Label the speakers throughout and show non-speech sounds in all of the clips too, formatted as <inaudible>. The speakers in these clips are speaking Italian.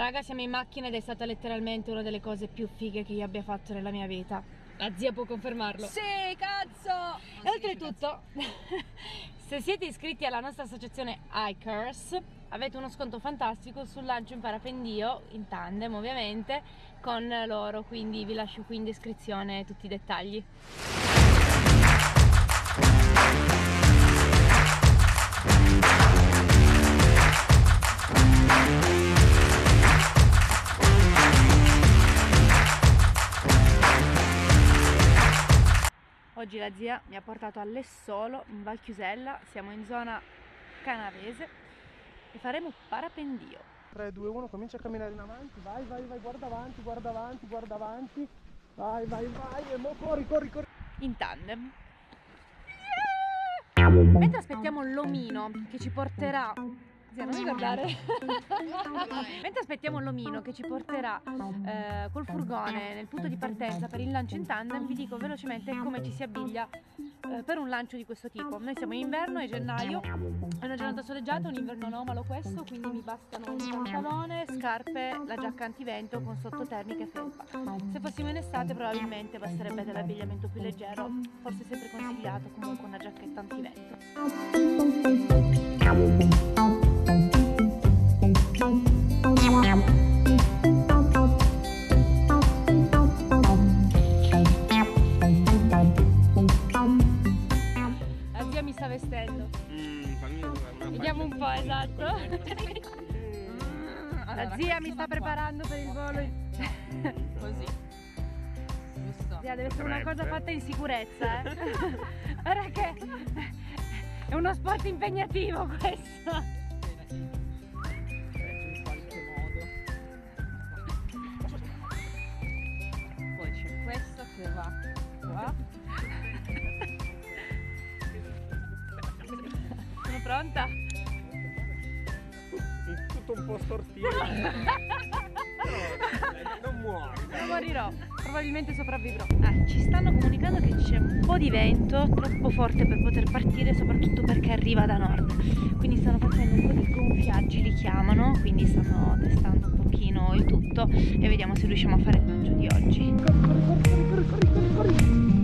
Speaker 1: Raga, siamo in macchina ed è stata letteralmente una delle cose più fighe che io abbia fatto nella mia vita.
Speaker 2: La zia può confermarlo.
Speaker 1: Sì, cazzo! E oltretutto, <laughs> se siete iscritti alla nostra associazione iCurse, avete uno sconto fantastico sul lancio in parapendio, in tandem ovviamente, con loro, quindi vi lascio qui in descrizione tutti i dettagli. La zia mi ha portato all'Essolo, in Val Chiusella, siamo in zona canavese e faremo parapendio.
Speaker 3: 3, 2, 1, comincia a camminare in avanti, vai, vai, vai, guarda avanti, guarda avanti, guarda avanti, vai, vai, vai, e mo corri, corri, corri.
Speaker 1: in tandem. Mentre aspettiamo l'omino che ci porterà. Zia, non mi guardare. <laughs> Mentre aspettiamo l'omino che ci porterà eh, col furgone nel punto di partenza per il lancio in tandem, vi dico velocemente come ci si abbiglia eh, per un lancio di questo tipo. Noi siamo in inverno, è gennaio, è una giornata soleggiata, un inverno anomalo questo, quindi mi bastano un pantalone, scarpe, la giacca antivento con sottotermica e felpa. Se fossimo in estate probabilmente basterebbe dell'abbigliamento più leggero, forse sempre consigliato comunque una giacchetta antivento. Sta vestendo.
Speaker 4: Mm,
Speaker 1: Vediamo un po', esatto. La zia mi sta preparando per il volo.
Speaker 2: Così. Giusto.
Speaker 1: Zia, deve essere una cosa fatta in sicurezza, eh. <laughs> Guarda che è uno sport impegnativo questo. Pronta?
Speaker 3: Tutto un po' stortino. <laughs> non muori.
Speaker 1: Non morirò, probabilmente sopravvivrò. Ah, ci stanno comunicando che c'è un po' di vento troppo forte per poter partire, soprattutto perché arriva da nord. Quindi stanno facendo un po' di gonfiaggi, li chiamano, quindi stanno testando un pochino il tutto e vediamo se riusciamo a fare il lancio di oggi.
Speaker 3: Corri, corri, corri, corri, corri, corri.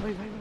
Speaker 3: Voy, voy, voy,